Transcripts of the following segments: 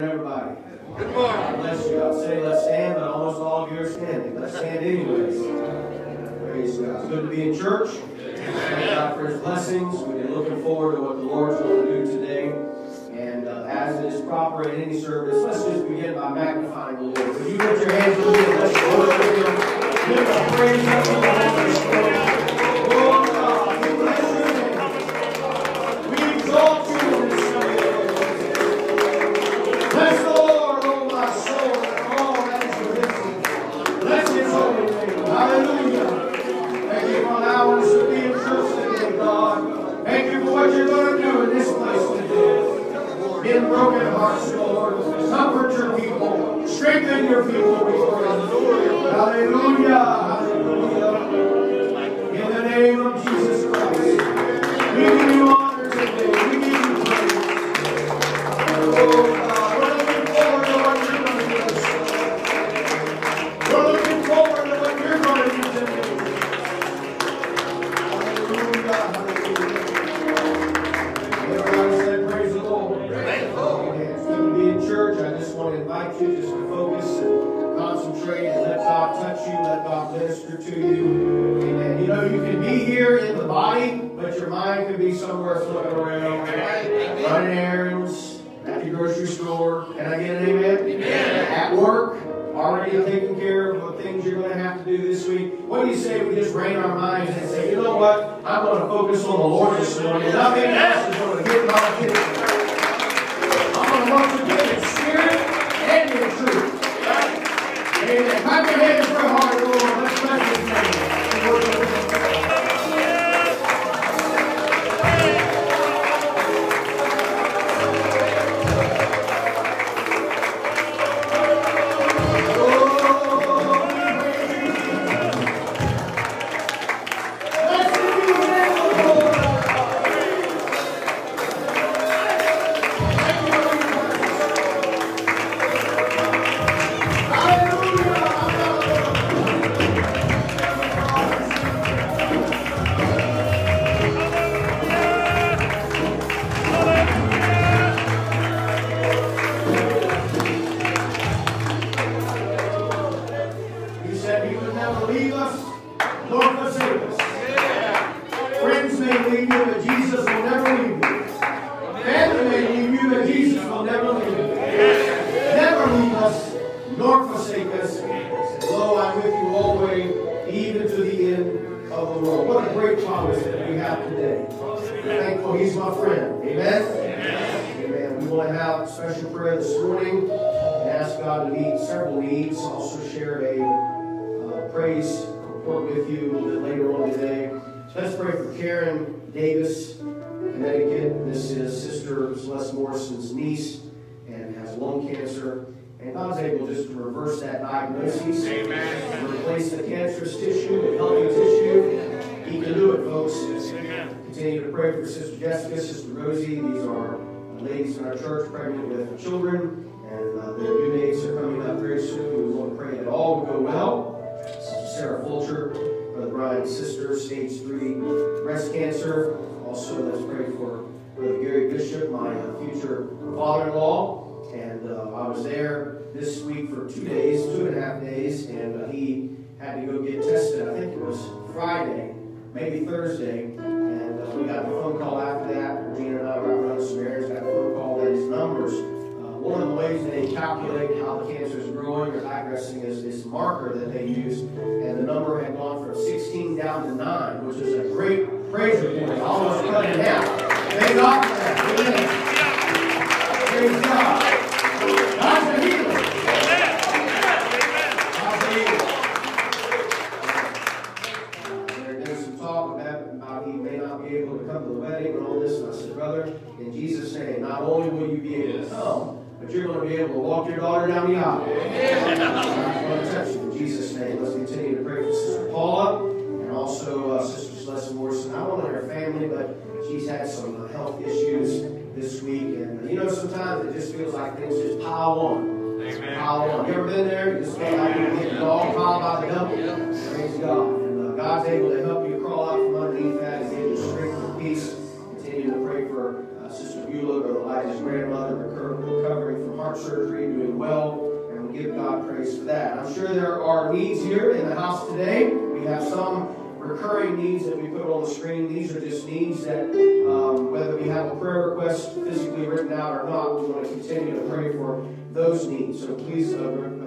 Everybody. Good morning. Bless you. I'd say let's stand, but almost all of you are standing. Let's stand anyways. Praise God. It's good to be in church. Thank God for his blessings. We've been looking forward to what the Lord's going to do today. And uh, as is proper in any service, let's just begin by magnifying the Lord. Would you put your hands to the Let's worship him. Lift the praise of the Lord. father-in-law, and uh, I was there this week for two days, two and a half days, and uh, he had to go get tested. I think it was Friday, maybe Thursday, and uh, we got the phone call after that. Regina and I were out running some errands, got a phone call that his numbers. Uh, one of the ways that they calculate how the cancer is growing or digressing is this marker that they use, and the number had gone from 16 down to 9, which is a great praise report. Almost cut in half. Thank God for that. Amen. called your daughter down Damiana. Amen. In Jesus' name, let's continue to pray for Sister Paula and also uh, Sister Celeste Morrison. I Not only her family, but she's had some uh, health issues this week. And uh, you know, sometimes it just feels like things just pile on. Just pile on. You ever been there? You just feel like you're getting all piled by the devil. Praise God. And uh, God's able to help you crawl out Beulah, to Elijah's grandmother, recovering from heart surgery and doing well. And we give God praise for that. I'm sure there are needs here in the house today. We have some recurring needs that we put on the screen. These are just needs that, um, whether we have a prayer request physically written out or not, we want to continue to pray for those needs. So please uh,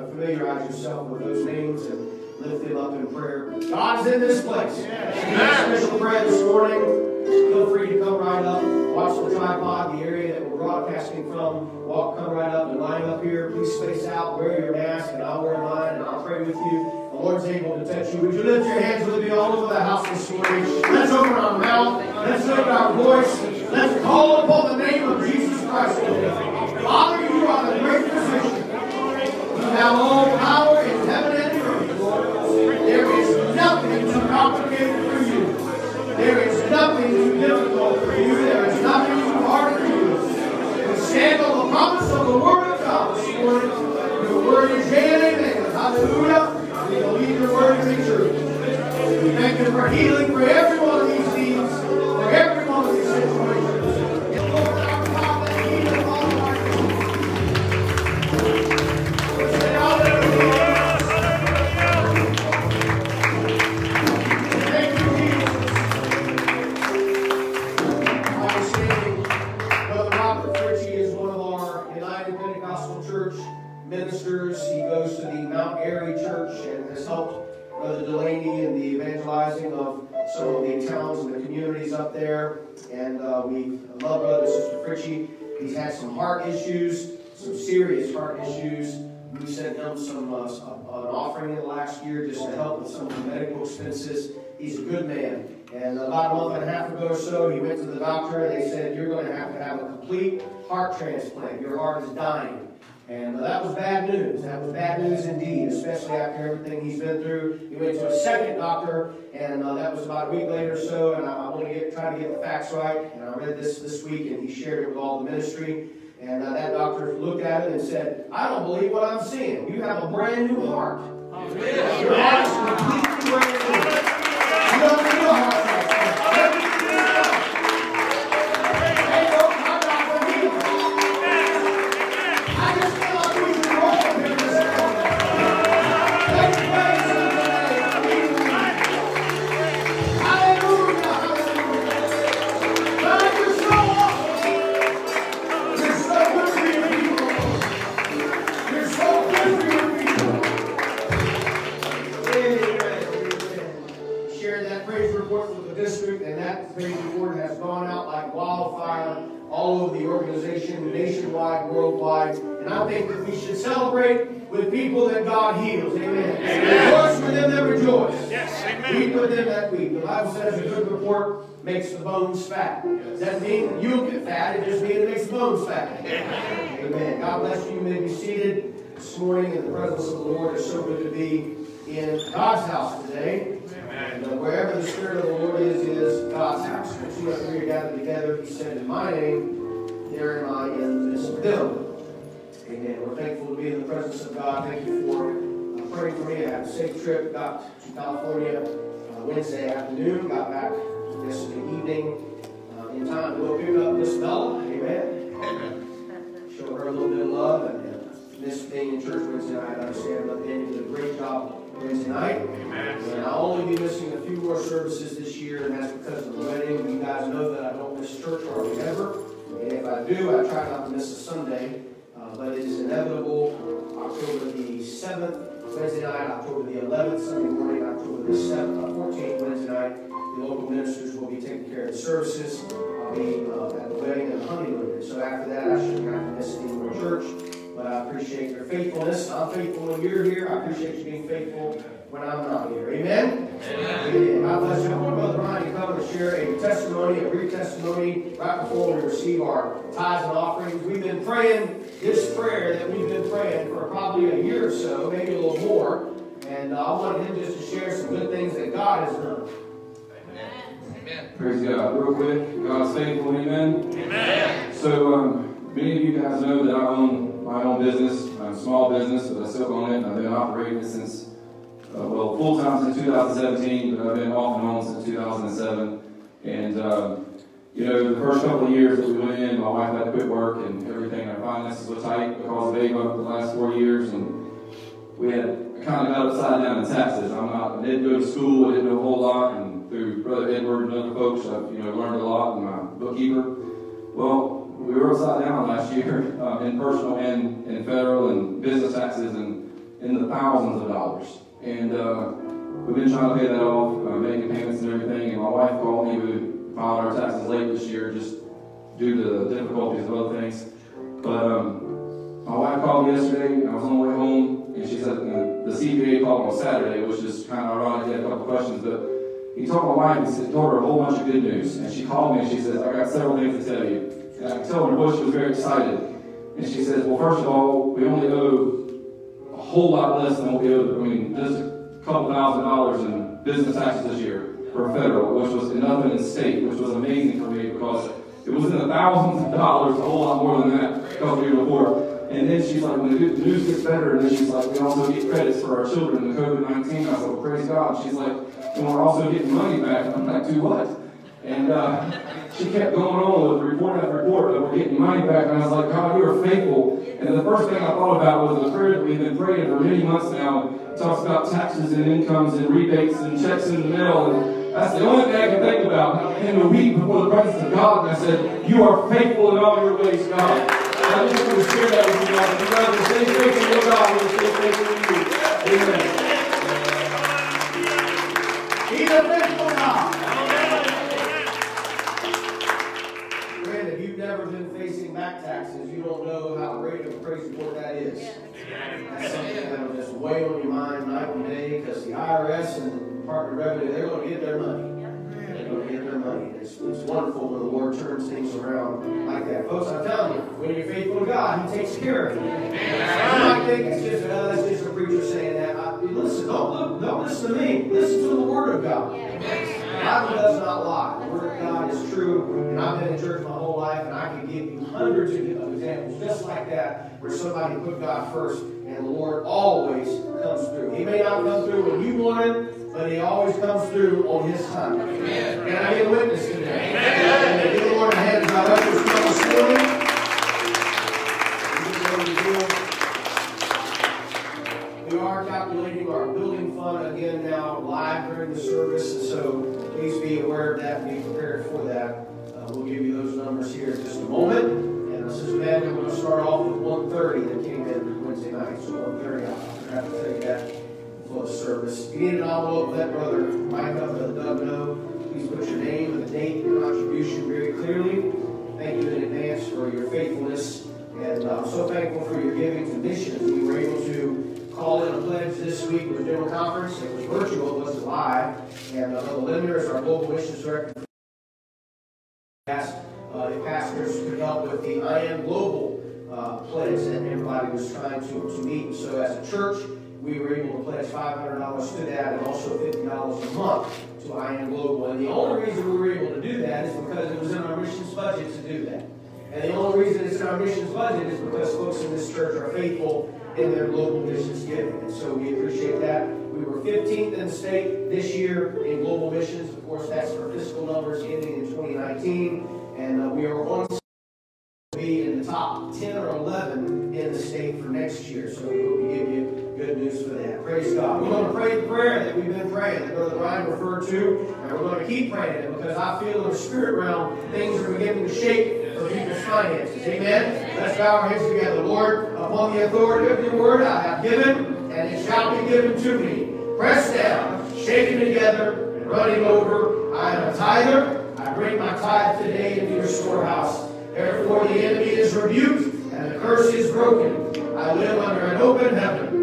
familiarize yourself with those names and lift them up in prayer. God's in this place. Yes. Special prayer this morning. Feel free to come right up. Watch the tripod, the area that we're broadcasting from. Walk, come right up and line up here. Please space out, wear your mask, and I'll wear mine, and I'll pray with you. The Lord's able to touch you. Would you lift your hands with me all over the house this morning? Let's open our mouth. Let's open our voice. Let's call upon the name of Jesus Christ. Father, you are the great physician. You have all stand on the promise of the Word of God this morning. Your Word is yea and amen. Hallelujah. We believe your word to be true. We thank you for healing for every issues, some serious heart issues. We sent him some uh, an offering last year just to help with some of the medical expenses. He's a good man. And about a month and a half ago or so, he went to the doctor and they said, You're going to have to have a complete heart transplant. Your heart is dying. And uh, that was bad news. That was bad news indeed, especially after everything he's been through. He went to a second doctor, and uh, that was about a week later or so. And I, I want to get, try to get the facts right. And I read this this week, and he shared it with all the ministry. And uh, that doctor looked at it and said, I don't believe what I'm seeing. You have a brand new heart. Your heart is completely brand new. You don't need a heart back yesterday evening uh, in time to go pick up Miss Bella. Amen. Amen. Show her a little bit of love and uh, miss being in church Wednesday night. I understand but Danny did a great job Wednesday night. Amen. And I'll only be missing a few more services this year, and that's because of the wedding. You guys know that I don't miss church hardly ever. And if I do, I try not to miss a Sunday. Uh, but it is inevitable. October the 7th, Wednesday night, October the 11th, Sunday morning, October the 7th, uh, 14th, Wednesday night the local ministers will be taking care of the services. I'll be uh, at the wedding and honeymoon. And So after that, I shouldn't have to miss any more church. But I appreciate your faithfulness. I'm faithful when you're here. I appreciate you being faithful when I'm not here. Amen? Amen. Amen. God bless you. I want Brother Ryan to come and share a testimony, a brief testimony, right before we receive our tithes and offerings. We've been praying this prayer that we've been praying for probably a year or so, maybe a little more. And uh, I want him just to share some good things that God has done. Praise God. Real quick, God's faithful. Amen. Amen. So, um, many of you guys know that I own my own business, a small business, but I still own it. I've been operating it since, uh, well, full time since 2017, but I've been off and on since 2007. And, uh, you know, the first couple of years that we went in, my wife had to quit work and everything. Our finances were tight because of Ava the last four years, and we had kind of got upside down in taxes. I'm not, I didn't go to school, I didn't know a whole lot, and through Brother Edward and other folks, I've you know learned a lot. My bookkeeper, well, we were upside down last year uh, in personal and in federal and business taxes, and in the thousands of dollars. And uh, we've been trying to pay that off, uh, making payments and everything. And my wife called me. We filed our taxes late this year, just due to the difficulties of other things. But um, my wife called me yesterday. I was on the way home and she said the, the CPA called on Saturday, which is kind of ironic. He had a couple questions, but he told my wife, he said, told her a whole bunch of good news. And she called me and she says, I got several things to tell you. And I tell her voice she was very excited. And she says, Well, first of all, we only owe a whole lot less than what we owed. I mean, just a couple thousand dollars in business taxes this year for federal, which was nothing in state, which was amazing for me because it was in the thousands of dollars, a whole lot more than that a couple years before. And then she's like, when the news gets better, and then she's like, we also get credits for our children in the COVID 19. I said, well, praise God. She's like, and we're also getting money back. And I'm like, do what? And uh, she kept going on with report after report that we're getting money back. And I was like, God, you are faithful. And the first thing I thought about was the prayer that we've been praying for many months now. It talks about taxes and incomes and rebates and checks in the mail. And that's the only thing I can think about in the week before the presence of God. And I said, You are faithful in all your ways, God. I just want to share that with you guys. You guys will stay faithful to God, stay faithful to you. Amen. He's a faithful God. Friend, if you've never been facing back taxes, you don't know how great of a praise report that is. That's something that will just weigh on your mind night and day because the IRS and the Department of Revenue, they're going to get their money get their money. It's, it's wonderful when the Lord turns things around like that. Folks, I'm telling you, when you're faithful to God, He takes care of you. Might think it's just, oh, that's just a preacher saying that. I, listen, don't, look, don't listen to me. Listen to the Word of God. Bible does not lie. The Word of God is true. And I've been in church my whole life, and I can give you hundreds of examples just like that where somebody put God first, and the Lord always comes through. He may not come through when you want it, but he always comes through on his time. Amen. Can I get a witness today? Amen. Give the Lord a hand as I usher this morning. We are calculating our building fund again now live during the service, so please be aware of that and be prepared for that. Uh, we'll give you those numbers here in just a moment. And this is Matt, we're going to start off with 130 that came in Wednesday night. So 130, I'll have to tell you that for the service. If you need an envelope, let Brother Mike up and Doug know. Please put your name and the date and contribution very clearly. Thank you in advance for your faithfulness. And I'm so thankful for your giving to missions. We were able to call in a pledge this week with General Conference. It was virtual, it wasn't live. And uh, Brother Linder is our global missions director. Asked uh, the pastors to help with the I Am Global uh, pledge that everybody was trying to, to meet. So as a church, we were able to pledge $500 to that and also $50 a month to I Am Global. And the only reason we were able to do that is because it was in our missions budget to do that. And the only reason it's in our missions budget is because folks in this church are faithful in their global missions giving. And so we appreciate that. We were 15th in the state this year in global missions. Of course, that's for fiscal numbers ending in 2019. And uh, we are on to be in the top 10 or 11 in the state for next year. So we hope give you good news for that. Praise God. We're going to pray the prayer that we've been praying, that Brother Ryan referred to, and we're going to keep praying it because I feel in the spirit realm things are beginning to shake for people's finances. Amen? Let's bow our heads together. Lord, upon the authority of your word, I have given, and it shall be given to me. Pressed down, shaken together, and running over. I am a tither. I bring my tithe today into your storehouse. Therefore, the enemy is rebuked, and the curse is broken. I live under an open heaven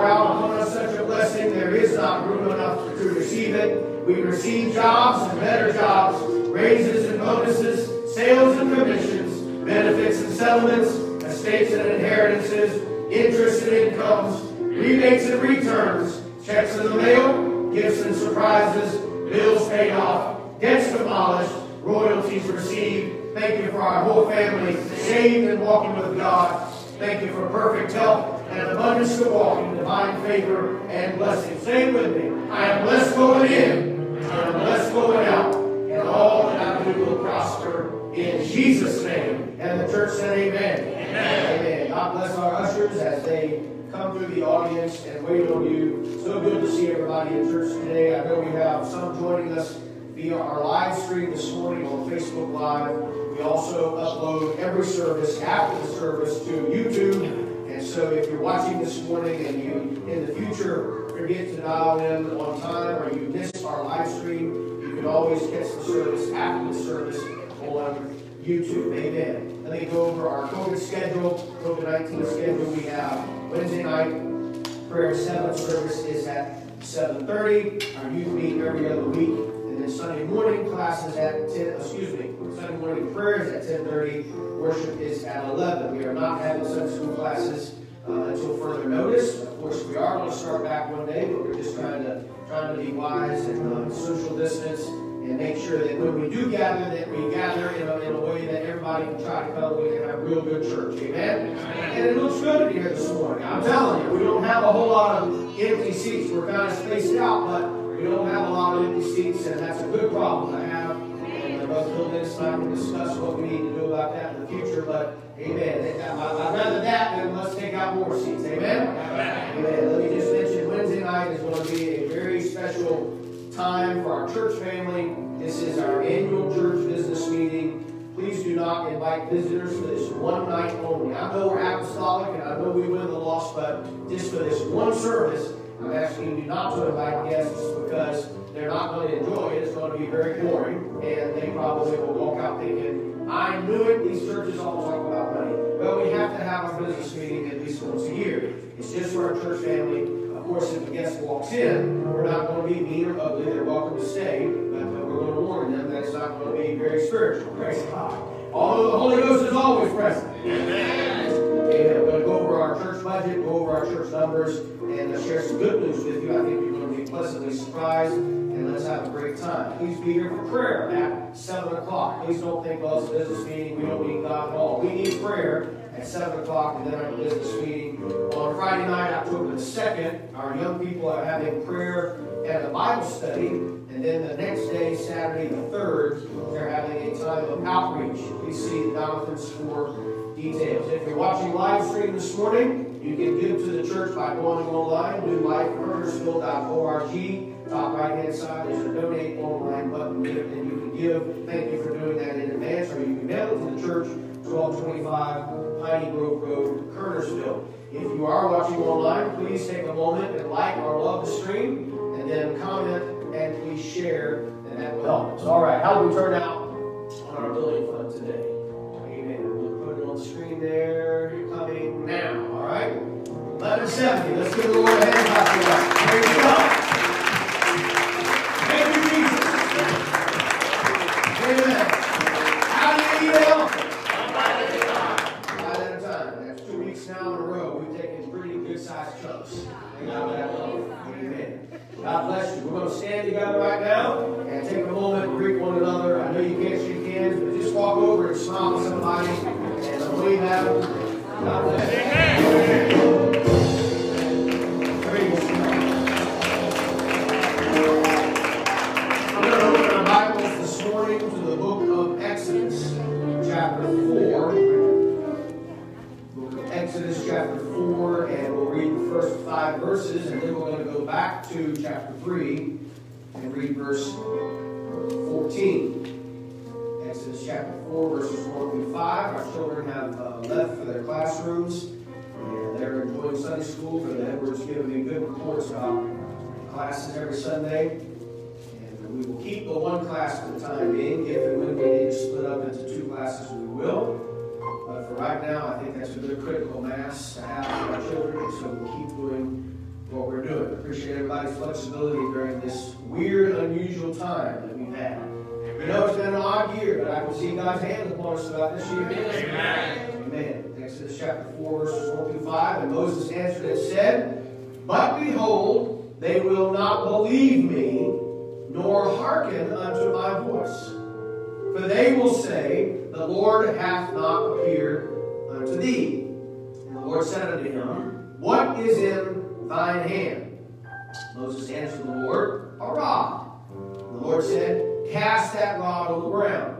pour out upon us such a blessing, there is not room enough to receive it. We receive jobs and better jobs, raises and bonuses, sales and commissions, benefits and settlements, estates and inheritances, interest and incomes, rebates and returns, checks in the mail, gifts and surprises, bills paid off, debts demolished, royalties received. Thank you for our whole family saved and walking with God. Thank you for perfect health and abundance to walk in divine favor and blessing. Say with me, I am blessed going in, I am blessed going out, and all that I do will prosper In Jesus' name. And the church said amen. Amen. amen. God bless our ushers as they come through the audience and wait on you. So good to see everybody in church today. I know we have some joining us via our live stream this morning on Facebook Live. We also upload every service after the service to YouTube. So if you're watching this morning and you in the future forget to dial in on time or you miss our live stream, you can always catch the service after the service on YouTube. Amen. Let me go over our COVID schedule, COVID 19 schedule. We have Wednesday night prayer 7 service is at 7.30. Our youth meeting every other week. And then Sunday morning classes at 10, excuse me, Sunday morning prayers at 10.30. Worship is at 11. We are not having Sunday school classes until further notice. Of course, we are going to start back one day, but we're just trying to trying to be wise and uh, social distance and make sure that when we do gather, that we gather in a, in a way that everybody can try to come. We can have a real good church. Amen? And it looks good in here this morning. I'm telling you, we don't have a whole lot of empty seats. We're kind of spaced out, but we don't have a lot of empty seats, and that's a good problem to. And Brother Bill Dennis and I can discuss what we need to do about that in the future, but amen. Uh, uh, I'd rather that than let's take out more seats. Amen? Amen. amen. Let me just mention Wednesday night is going to be a very special time for our church family. This is our annual church business meeting. Please do not invite visitors for this one night only. I know we're apostolic and I know we win the lost, but just for this one service, I'm asking you not to invite guests because they're not going to enjoy it. It's going to be very boring, and they probably will walk out thinking, I knew it. These churches all talk about money. Well, we have to have our business meeting at least once a year. It's just for our church family Of course, if a guest walks in, we're not going to be mean or ugly. They're welcome to stay, but we're going to warn them that it's not going to be very spiritual. Praise God. Although the Holy Ghost is always present. Amen. Amen. We're going to go over our church budget, go over our church numbers, and share some good news with you. I think you're going to be pleasantly surprised, and let's have a great time. Please be here for prayer at 7 o'clock. Please don't think, well, it's a business meeting. We don't need God at all. We need prayer at 7 o'clock, and then our business meeting. On Friday night, October the 2nd, our young people are having prayer and a Bible study. And then the next day, Saturday the 3rd, they're having a time of outreach. Please see the Donophans for details. If you're watching live stream this morning, you can give to the church by going online, newlifekernersville.org. Top right hand side, there's a donate online button, and you can give. Thank you for doing that in advance, or you can mail it to the church, 1225 Piney Grove Road, Kernersville. If you are watching online, please take a moment and like or love the stream, and then comment and please share, and that will help us. All right, how do we turn out on our building fund today? Amen. We'll put it on the screen there, coming now. All right? 1170. Let's give the Lord a hand clap for that. God School. Brother Edwards giving me good reports about classes every Sunday. And we will keep the one class for the time being. If and when we need to split up into two classes, we will. But for right now, I think that's a good critical mass to have for our children, so we'll keep doing what we're doing. Appreciate everybody's flexibility during this weird, unusual time that we've had. We know it's been an odd year, but I can see God's hand upon us throughout this year. Amen. Amen. Exodus chapter 4, verses 1 through 5. And Moses answered and said, But behold, they will not believe me, nor hearken unto my voice. For they will say, The Lord hath not appeared unto thee. And the Lord said unto him, What is in thine hand? Moses answered the Lord, A rod. And the Lord said, Cast that rod on the ground.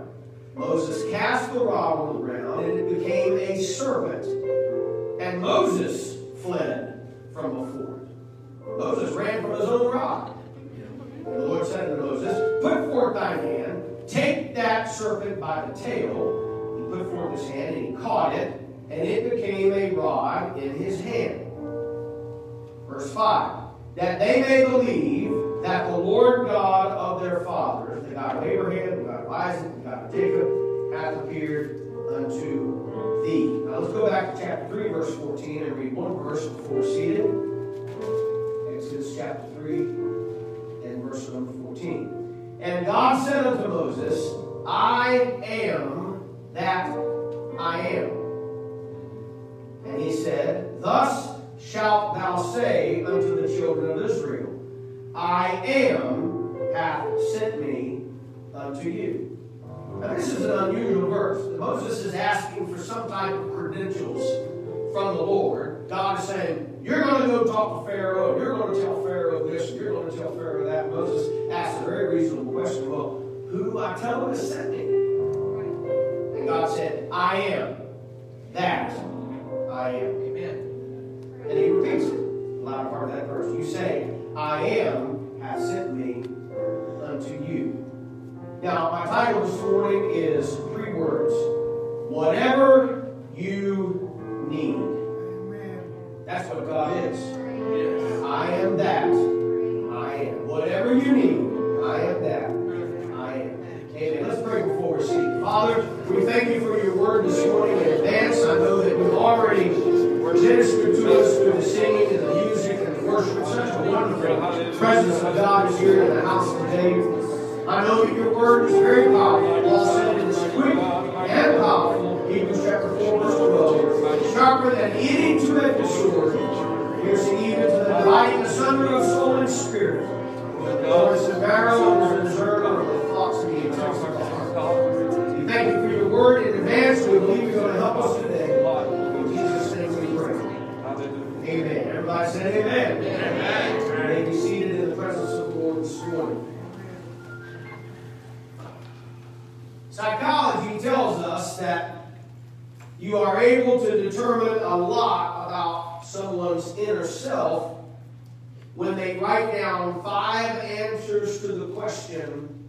Moses cast the rod on the ground, and it became a serpent. And Moses fled from before it. Moses ran from his own rod. And the Lord said to Moses, Put forth thine hand, take that serpent by the tail. He put forth his hand, and he caught it, and it became a rod in his hand. Verse 5 That they may believe that the Lord God of their fathers, the God of Abraham, the God of Isaac, the God of Jacob, hath appeared unto thee. Now let's go back to chapter 3, verse 14, and read one verse before seated. Exodus chapter 3 and verse number 14. And God said unto Moses, I am that I am. And he said, Thus shalt thou say unto the children of Israel, I am hath sent me unto you. Now, this is an unusual verse. Moses is asking for some type of credentials from the Lord. God is saying, You're going to go talk to Pharaoh, you're going to tell Pharaoh this, and you're going to tell Pharaoh that. Moses asks a very reasonable question Well, who do I tell him to send me? And God said, I am that I am. Amen. And he repeats it, the latter part of that verse. You say, I am has sent me unto you. Now, my title this morning is three words Whatever you need. That's what God is. I am that. I am. Whatever you need, I am that. I am. Amen. Let's pray before we seated. Father, we thank you for your word this morning in advance. I know that you already ministered to us through the singing and the music and the worship. Such a wonderful presence of God is here in the house today. I know that your word is very powerful. Paul said it is quick and powerful. Hebrews chapter 4, verse 12. Sharper than any two-edged sword, piercing even to the dividing asunder of soul and spirit. Lord, the marrow and the discern of the thoughts the of the heart. We thank you for your word in advance. We believe you're going to help us today. In Jesus' name we pray. Amen. Everybody said amen. Amen. You are able to determine a lot about someone's inner self when they write down five answers to the question,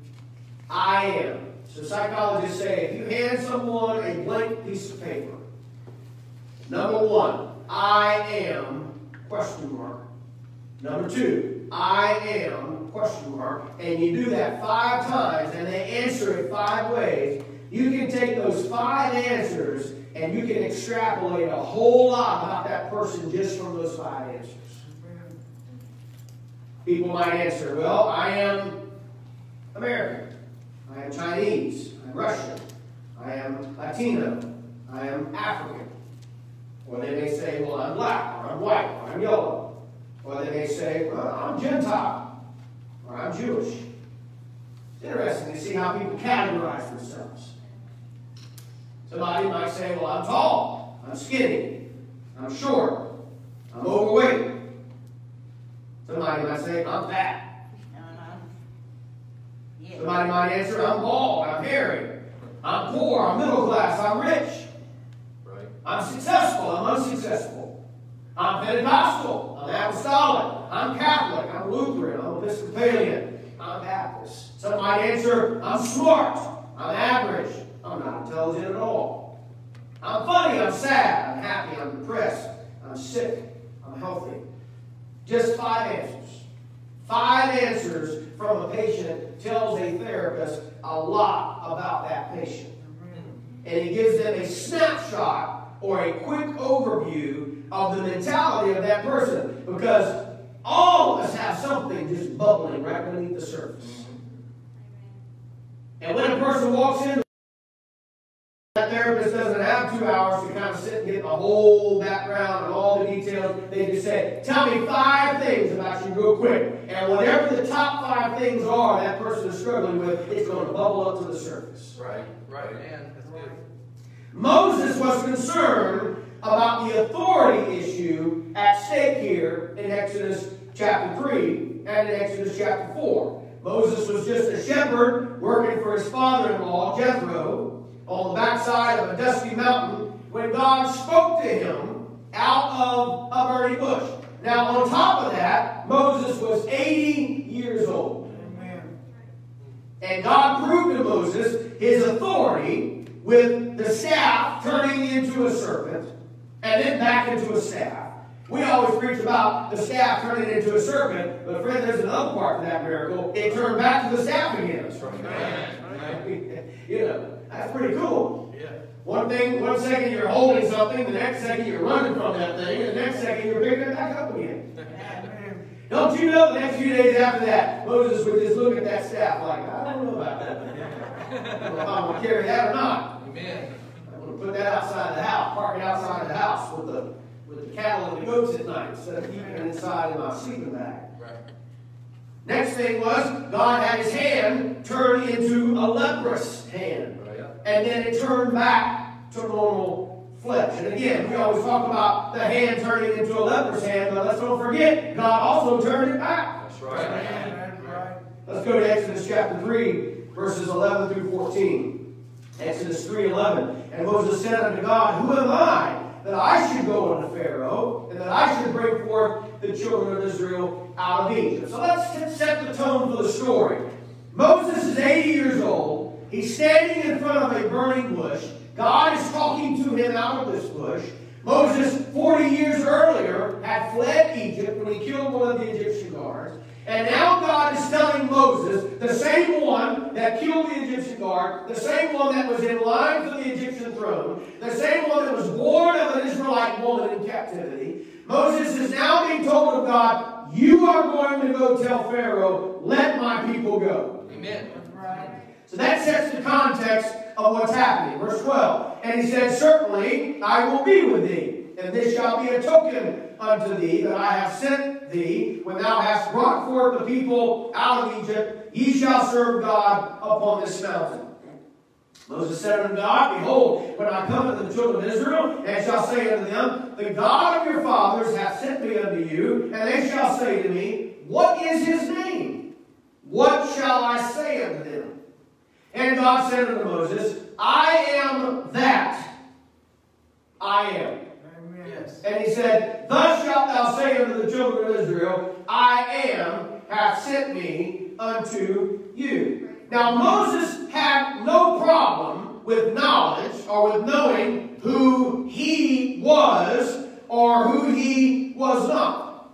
I am. So psychologists say if you hand someone a blank piece of paper, number one, I am, question mark. Number two, I am, question mark. And you do that five times and they answer it five ways. You can take those five answers and you can extrapolate a whole lot about that person just from those five answers. People might answer, well, I am American. I am Chinese. I'm Russian. I am Latino. I am African. Or they may say, well, I'm black, or I'm white, or I'm yellow. Or they may say, well, I'm Gentile, or I'm Jewish. It's interesting to see how people categorize themselves. Somebody might say, well, I'm tall, I'm skinny, I'm short, I'm overweight. Somebody might say, I'm fat. Uh-huh. Somebody might answer, I'm bald, I'm hairy, I'm poor, I'm middle class, I'm rich. Right. I'm successful, I'm unsuccessful. I'm Pentecostal, I'm apostolic, I'm Catholic, I'm Lutheran, I'm Episcopalian, I'm Baptist. Some might answer, I'm smart, I'm average, I'm not intelligent at all. I'm funny, I'm sad, I'm happy, I'm depressed, I'm sick, I'm healthy. Just five answers. Five answers from a patient tells a therapist a lot about that patient. And it gives them a snapshot or a quick overview of the mentality of that person. Because all of us have something just bubbling right beneath the surface. And when a person walks in, that therapist doesn't have two hours to kind of sit and get the whole background and all the details. They just say, Tell me five things about you real quick. And whatever the top five things are that person is struggling with, it's going to bubble up to the surface. Right. Right. Man, that's good. Moses was concerned about the authority issue at stake here in Exodus chapter 3 and in Exodus chapter 4. Moses was just a shepherd working for his father in law, Jethro. On the backside of a dusty mountain when God spoke to him out of a burning bush. Now, on top of that, Moses was 80 years old. Amen. And God proved to Moses his authority with the staff turning into a serpent and then back into a staff. We always preach about the staff turning into a serpent, but friend, there's another part to that miracle. It turned back to the staff again. That's right. you know, that's pretty cool. Yeah. One thing, one second you're holding something, the next second you're running from that thing, and the next second you're picking it back up again. Don't you know the next few days after that, Moses would just look at that staff like, I don't know about that. I don't know if I'm going to carry that or not. Amen. I'm going to put that outside the house, park it outside the house with the with the cattle and the goats at night instead of keeping it inside in my sleeping bag. Right. Next thing was God had his hand turn into a leprous hand. Right. And then it turned back to normal flesh. And again, we always talk about the hand turning into a leper's hand, but let's don't forget, God also turned it back. That's right. right. Let's go to Exodus chapter 3, verses 11 through 14. Exodus 3.11. And Moses said unto God, Who am I that I should go unto Pharaoh, and that I should bring forth the children of Israel out of Egypt. So let's set the tone for the story. Moses is 80 years old. He's standing in front of a burning bush. God is talking to him out of this bush. Moses, 40 years earlier, had fled Egypt when he killed one of the Egyptian guards. And now God is telling Moses, the same one that killed the Egyptian guard, the same one that was in line for the Egyptian throne, the same one that was born of an Israelite woman in captivity, Moses is now being told of God, you are going to go tell Pharaoh, let my people go. Amen. So that sets the context of what's happening. Verse 12. And he said, Certainly I will be with thee, and this shall be a token unto thee that I have sent thee, when thou hast brought forth the people out of Egypt, ye shall serve God upon this mountain. Moses said unto God, Behold, when I come unto the children of Israel, and shall say unto them, The God of your fathers hath sent me unto you, and they shall say to me, What is his name? What shall I say unto them? And God said unto Moses, I am that I am. Yes. And he said, Thus shalt thou say unto the children of Israel, I am, hath sent me unto you. Now Moses had no problem with knowledge or with knowing who he was or who he was not.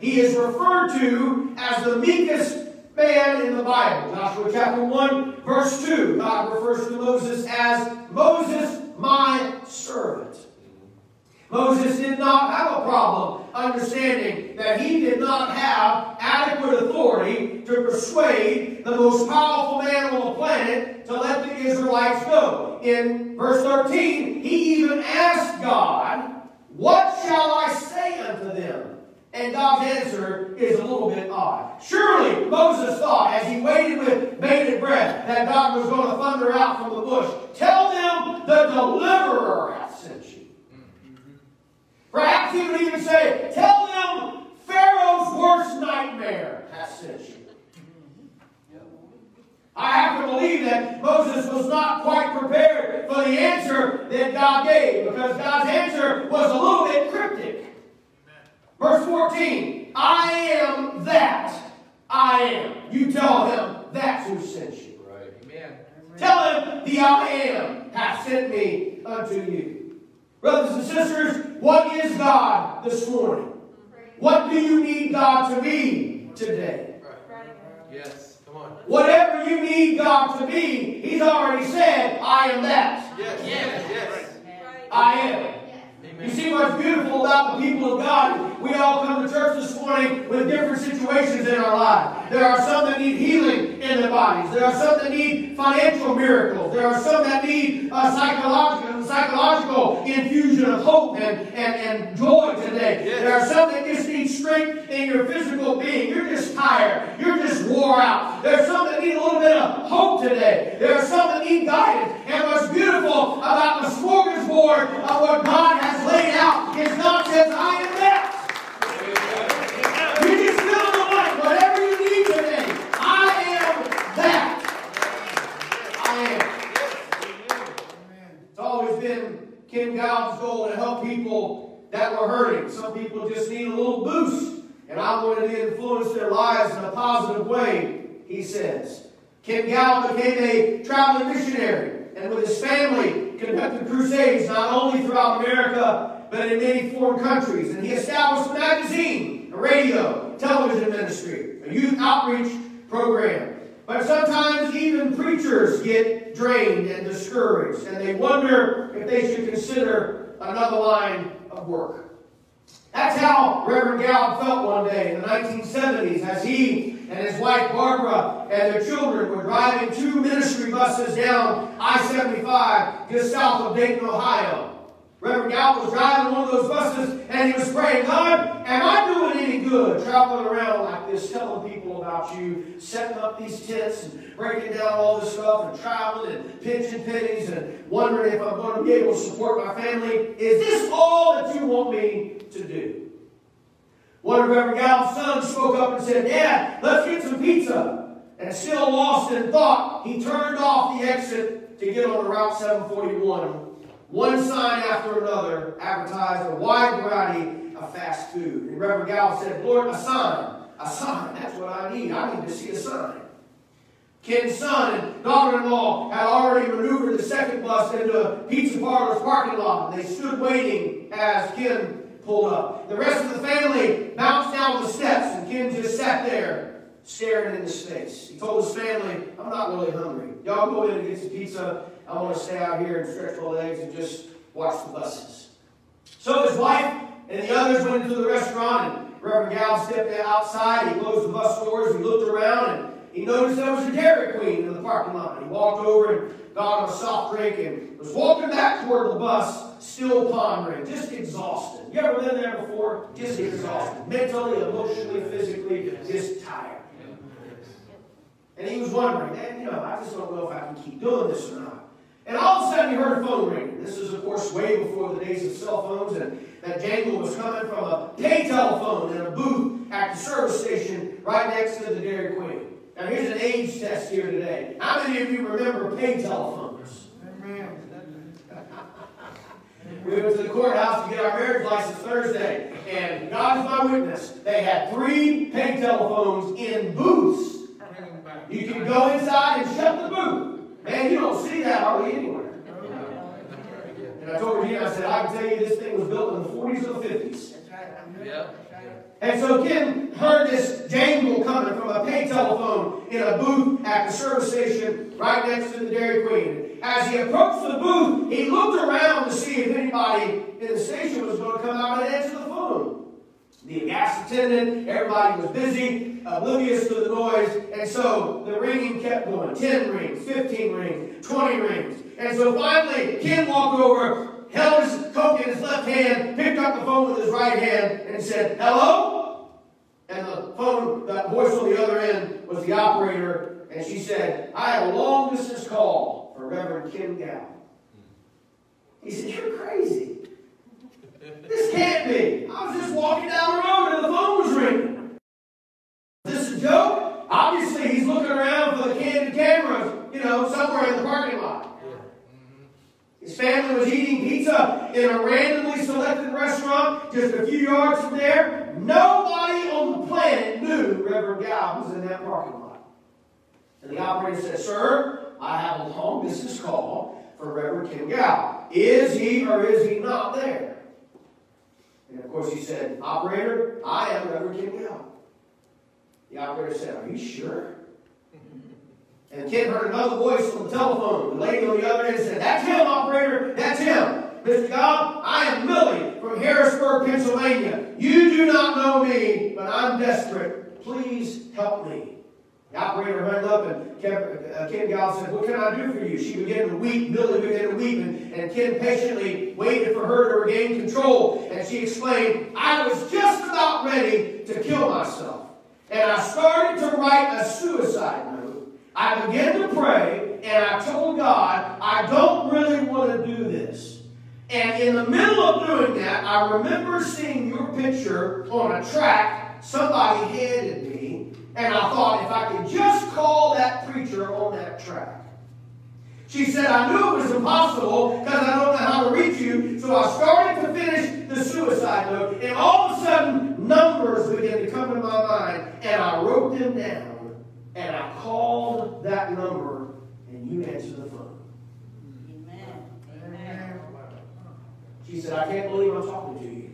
He is referred to as the meekest man in the Bible. Joshua chapter 1, verse 2. God refers to Moses as Moses, my servant. Moses did not have a problem understanding that he did not have adequate authority to persuade the most powerful man on the planet to let the Israelites go. In verse 13, he even asked God, What shall I say unto them? And God's answer is a little bit odd. Surely Moses thought, as he waited with bated breath, that God was going to thunder out from the bush, Tell them the deliverer hath sent you. Perhaps he would even say, Tell them Pharaoh's worst nightmare has sent you. I have to believe that Moses was not quite prepared for the answer that God gave because God's answer was a little bit cryptic. Verse 14 I am that I am. You tell him that's who sent you. Right. Amen. Tell him the I am hath sent me unto you. Brothers and sisters, what is God this morning? What do you need God to be today? Yes, come on. Whatever you need God to be, He's already said, I am that. Yes, yes, yes. I am. You see what's beautiful about the people of God? We all come to church this morning with different situations in our lives. There are some that need healing in their bodies. There are some that need financial miracles. There are some that need a psychological, psychological infusion of hope and, and, and joy today. Yes. There are some that just need strength in your physical being. You're just tired. You're just wore out. There are some that need a little bit of hope today. There are some that need guidance. And what's beautiful about the smorgasbord of what God has laid out is God says, I am that. You just fill in the blank, whatever you need today. I am that. I am. that were hurting. Some people just need a little boost. And I wanted to influence their lives in a positive way, he says. Ken Gallup became a traveling missionary and with his family conducted crusades not only throughout America but in many foreign countries. And he established a magazine, a radio, television ministry, a youth outreach program. But sometimes even preachers get drained and discouraged, and they wonder if they should consider another line of work. That's how Reverend Gallup felt one day in the 1970s as he and his wife Barbara and their children were driving two ministry buses down I 75 just south of Dayton, Ohio. Reverend Gallup was driving one of those buses and he was praying, God, am I doing any good traveling around like this, telling people about you, setting up these tents and breaking down all this stuff and traveling and pinching pennies and wondering if I'm going to be able to support my family? Is this all that you want me to do? One of Reverend Gallup's sons spoke up and said, Dad, let's get some pizza. And still lost in thought, he turned off the exit to get on Route 741 one sign after another advertised a wide variety of fast food. And Reverend Gallup said, Lord, a sign. A sign. That's what I need. I need to see a sign. Ken's son and daughter-in-law had already maneuvered the second bus into a pizza parlor's parking lot. They stood waiting as Ken pulled up. The rest of the family bounced down the steps, and Ken just sat there staring into space. He told his family, I'm not really hungry. Y'all go in and get some pizza. I want to stay out here and stretch my legs and just watch the buses. So his wife and the others went into the restaurant, and Reverend Gallup stepped outside. He closed the bus doors. He looked around, and he noticed there was a Dairy Queen in the parking lot. He walked over and got him a soft drink and was walking back toward the bus, still pondering, just exhausted. You ever been there before? Just exhausted. Mentally, emotionally, physically, just tired. And he was wondering, man, you know, I just don't know if I can keep doing this or not. And all of a sudden, he heard a phone ring. This is, of course, way before the days of cell phones, and that jangle was coming from a pay telephone in a booth at the service station right next to the Dairy Queen. Now, here's an age test here today. How many of you remember pay telephones? We went to the courthouse to get our marriage license Thursday, and God is my witness. They had three pay telephones in booths. You can go inside and shut the booth. Man, you don't see that hardly anywhere. And I told Regina, I said, I can tell you this thing was built in the 40s or the 50s. Yeah. And so Ken heard this jangle coming from a pay telephone in a booth at the service station right next to the Dairy Queen. As he approached the booth, he looked around to see if anybody in the station was going to come out and answer the phone. The gas attendant, everybody was busy, oblivious to the noise, and so the ringing kept going. 10 rings, 15 rings, 20 rings. And so finally, Ken walked over, held his coke in his left hand, picked up the phone with his right hand, and said, Hello? And the phone, that voice on the other end was the operator, and she said, I have a long distance call for Reverend Ken Gaub. He said, You're crazy. This can't be. I was just walking down the road and the phone was ringing. Is this a joke? Obviously, he's looking around for the candid cameras, you know, somewhere in the parking family was eating pizza in a randomly selected restaurant just a few yards from there. Nobody on the planet knew Reverend Gallup was in that parking lot. And the operator said, Sir, I have a long distance call for Reverend Ken Gaub. Is he or is he not there? And of course, he said, Operator, I am Reverend Ken Gallup. The operator said, Are you sure? And Ken heard another voice on the telephone. The lady on the other end said, That's him, operator. That's him. Mr. God, I am Millie from Harrisburg, Pennsylvania. You do not know me, but I'm desperate. Please help me. The operator hung up and Ken, uh, Ken Gallup said, What can I do for you? She began to weep. Millie began to weep. And, and Ken patiently waited for her to regain control. And she explained, I was just about ready to kill myself. And I started to write a suicide. I began to pray. And I told God, I don't really want to do this. And in the middle of doing that, I remember seeing your picture on a track somebody handed me and I thought if I could just call that preacher on that track. She said, I knew it was impossible because I don't know how to reach you. So I started to finish the suicide note. And all of a sudden, numbers began to come in my mind. And I wrote them down. And I called that number. And you answered the phone. Amen. She said, I can't believe I'm talking to you.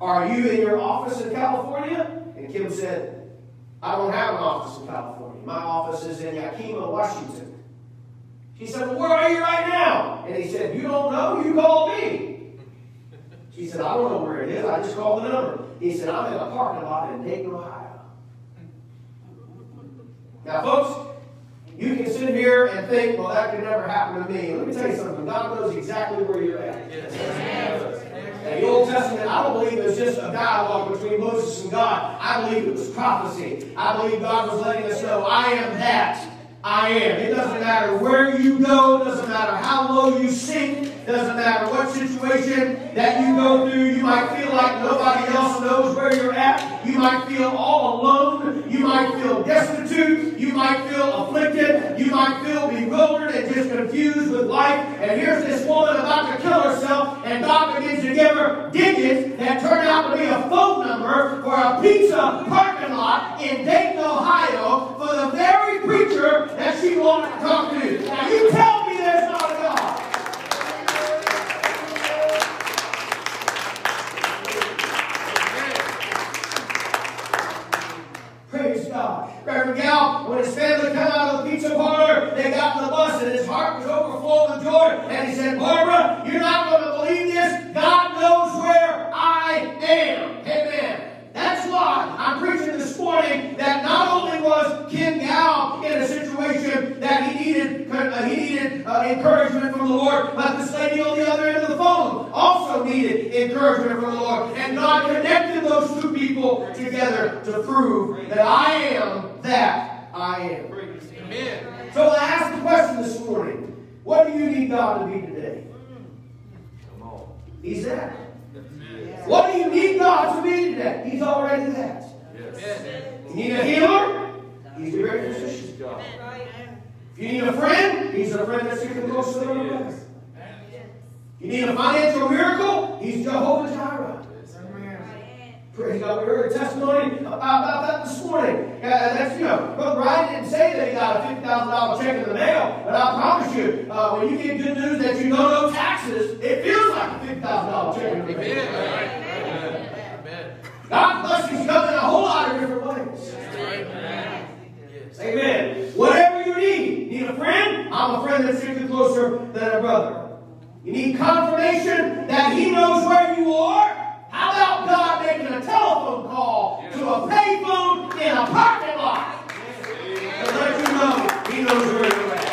Are you in your office in California? And Ken said, I don't have an office in California. My office is in Yakima, Washington. She said, Well, where are you right now? And he said, You don't know? You called me. She said, I don't know where it is. I just called the number. He said, I'm in a parking lot in Dayton, Ohio. Now, folks, you can sit here and think, well, that could never happen to me. Let me tell you something. God knows exactly where you're at. In the Old Testament, I don't believe it was just a dialogue between Moses and God. I believe it was prophecy. I believe God was letting us know, I am that. I am. It doesn't matter where you go, It doesn't matter how low you sink, doesn't matter what situation that you go through. You might feel like nobody else knows where you're at. You might feel all alone. You might feel destitute. You might feel afflicted. You might feel bewildered and just confused with life. And here's this woman about to kill herself, and God begins to give her digits that turn out to be a phone number for a pizza parking lot in Dayton, Ohio, for the very preacher that she wanted to talk to. Now you tell When his family come out of the pizza parlor, they got in the bus and his heart was overflowing with joy. And he said, Barbara, you're not going to believe this. God knows where I am. Amen. Why I'm preaching this morning that not only was Ken Gaub in a situation that he needed, uh, he needed uh, encouragement from the Lord, but this lady on the other end of the phone also needed encouragement from the Lord. And God connected those two people together to prove that I am that I am. Amen. So I ask the question this morning, what do you need God to be today? He's that. What do you need God to be today? He's already that. Yes. You need a healer? He's your very physician. If you need a friend, he's a friend that's even closer than a brother. You need a financial miracle? He's Jehovah Jireh. Praise God. We heard a testimony about, about that this morning. Uh, that's, you know, Brother Ryan didn't say that he got a $50,000 check in the mail, but I promise you, uh, when you get good news that you don't owe taxes, it feels like a $50,000 check in the mail. Amen. God's blessings come in a whole lot of different ways. Amen. Amen. Whatever you need. Need a friend? I'm a friend that's sticking closer than a brother. You need confirmation that he knows where you are? How about God making a telephone call to a payphone in a parking lot? To let you know he knows where you're at.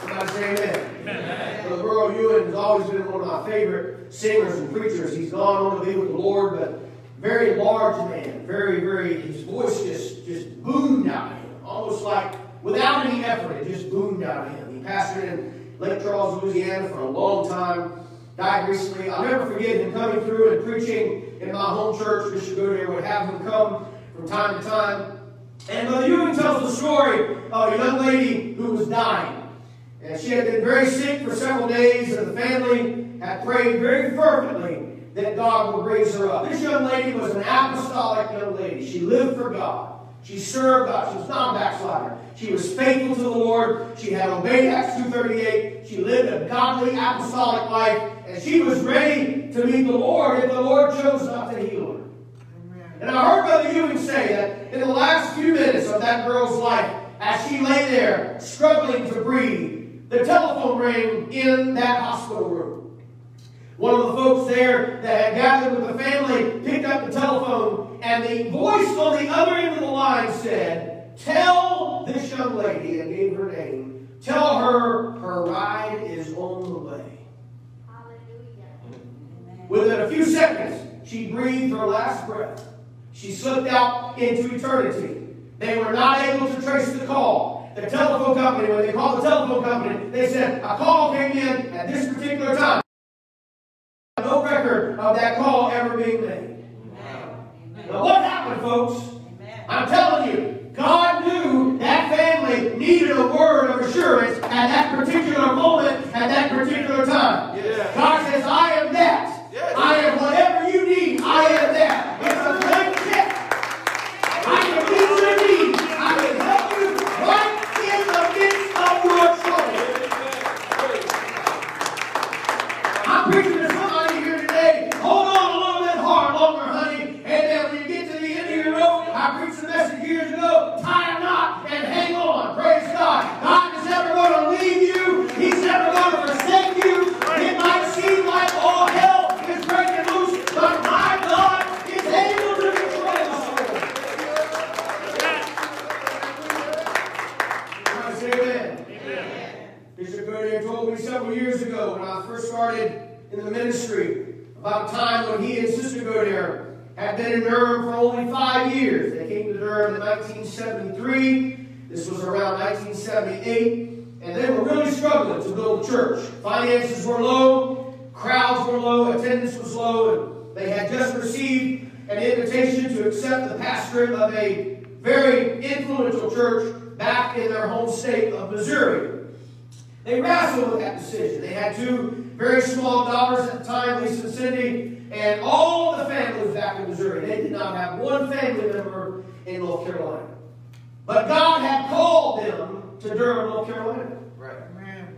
Somebody say amen. amen. Brother Burl Ewing has always been one of my favorite singers and preachers. He's gone on to be with the Lord, but very large man. Very, very, his voice just, just boomed out of him. Almost like without any effort, it just boomed out of him. He pastored in Lake Charles, Louisiana for a long time died recently. I'll never forget him coming through and preaching in my home church. Bishop Goodyear would have him come from time to time. And Brother Ewing tells the story of a young lady who was dying. And she had been very sick for several days, and the family had prayed very fervently that God would raise her up. This young lady was an apostolic young lady. She lived for God. She served God. She was not a backslider. She was faithful to the Lord. She had obeyed Acts 2.38. She lived a godly apostolic life. And she was ready to meet the Lord if the Lord chose not to heal her. Amen. And I heard Brother Ewing say that in the last few minutes of that girl's life, as she lay there struggling to breathe, the telephone rang in that hospital room. One of the folks there that had gathered with the family picked up the telephone, and the voice on the other end of the line said, Tell this young lady, and gave her name, tell her her ride is on the way. Hallelujah. Within a few seconds, she breathed her last breath. She slipped out into eternity. They were not able to trace the call. The telephone company, when they called the telephone company, they said a call came in at this particular time. No record of that call ever being made. Now, what happened, folks? I'm telling you, God knew that family needed a word of assurance at that particular moment, at that particular time. Yeah. God says, I am that. Yes. I am whatever you need. I am that. It's a blank check. I can meet your need. I can help you right in the midst of your trouble. I'm preaching to somebody here today. Hold on a little bit hard longer, honey. And then when you get to the end of your rope, I preached a message years ago. Tie a knot and hang on. Praise God. God is never going to leave you. He's never going to forsake you. It might seem like all hell is breaking loose, but my God is able to destroy the soul. Can I say amen? Bishop Goodyear told me several years ago when I first started in the ministry about a time when he and Sister Goodyear had been in Durham for only five years. They came to Durham in 1973. This was around 1978. And they were really struggling to build a church. Finances were low, crowds were low, attendance was low, and they had just received an invitation to accept the pastorate of a very influential church back in their home state of Missouri. They wrestled with that decision. They had two very small daughters at the time, Lisa and Cindy, and all the families back in Missouri. They did not have one family member in North Carolina. But God had called them to Durham, North Carolina. Right.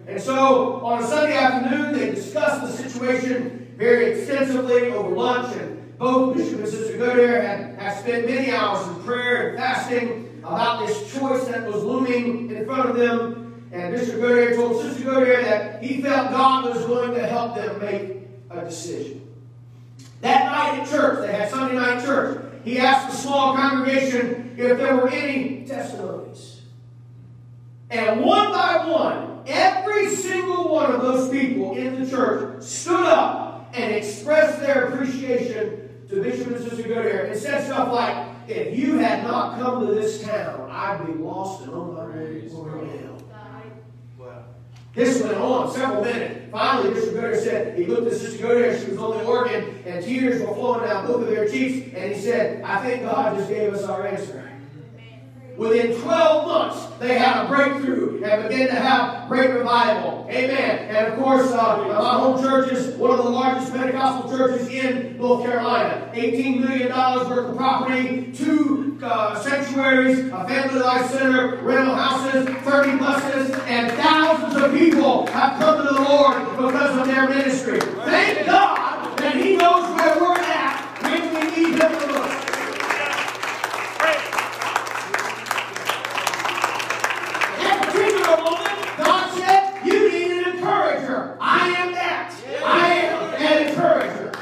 And so on a Sunday afternoon, they discussed the situation very extensively over lunch, and both Bishop and Sister Goodyear had, had spent many hours in prayer and fasting about this choice that was looming in front of them. And Bishop Goodyear told Sister Goodyear that he felt God was going to help them make a decision. That night at church, they had Sunday night church, he asked the small congregation if there were any testimonies. And one by one, every single one of those people in the church stood up and expressed their appreciation to Bishop and Sister Goodyear and said stuff like, if you had not come to this town, I'd be lost and on my way. This went on several minutes. Finally, Bishop Goodyear said, he looked at Sister Goodyear, she was on the organ, and tears were flowing down both of their cheeks, and he said, I think God just gave us our answer. Within 12 months, they had a breakthrough and began to have great revival. Amen. And of course, uh, my home church is one of the largest Pentecostal churches in North Carolina. $18 million worth of property, two uh, sanctuaries, a family life center, rental houses, 30 buses, and thousands of people have come to the Lord because of their ministry. Thank God that He knows where we're at when we need Him the most. At a particular moment, God said, You need an encourager. I am that. I am an encourager.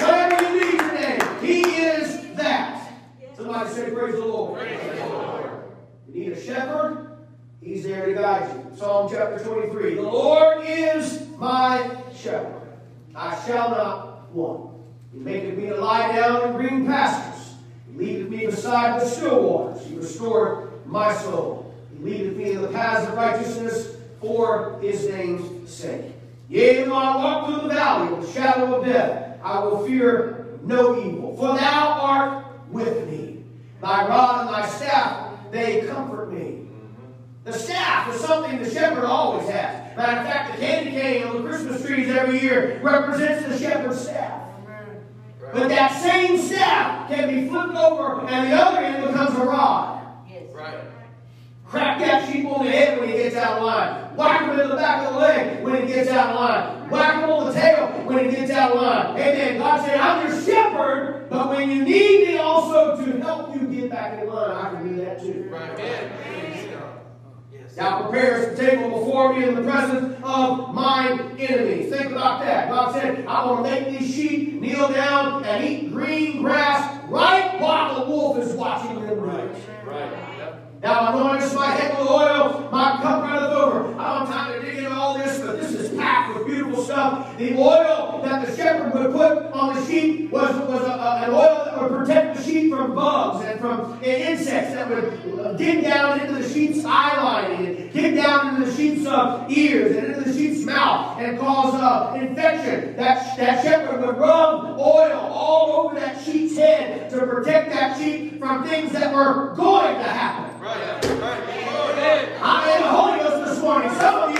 Whatever you need today, He is that. Somebody say, Praise the Lord. You need a shepherd, He's there to guide you. Psalm chapter 23. The Lord is my shepherd. I shall not want. He maketh me to lie down in green pastures. He leadeth me beside the still waters. He restoreth my soul. He leadeth me in the paths of righteousness for his name's sake. Yea, though I walk through the valley of the shadow of death, I will fear no evil. For thou art with me. Thy rod and thy staff, they comfort me. The staff is something the shepherd always has. Matter of fact, the candy cane on the Christmas trees every year represents the shepherd's staff. But that same staff can be flipped over and the other end becomes a rod. Right. Crack that sheep on the head when he gets out of line. Whack him in the back of the leg when he gets out of line. Whack him on the tail when he gets out of line. Amen. God said, I'm your shepherd, but when you need me also to help you get back in line, I can do that too. Right. Yes. Yes. Thou preparest a table before me in the presence of mine enemies. Think about that. God said, I want to make these sheep kneel down and eat green grass right while the wolf is watching them it. Right. Now anointest my head with oil, my cup runneth over. I don't have time to dig into all this, but this is packed with beautiful stuff. The oil that the shepherd would put on the sheep was, was a, a- an oil that would protect the sheep from bugs and from insects that would uh, dig down into the sheep's eye lining and dig down into the sheep's uh, ears and into the sheep's mouth and cause uh, infection. That, that shepherd would rub oil all over that sheep's head to protect that sheep from things that were going to happen. I am holding us this morning. Somebody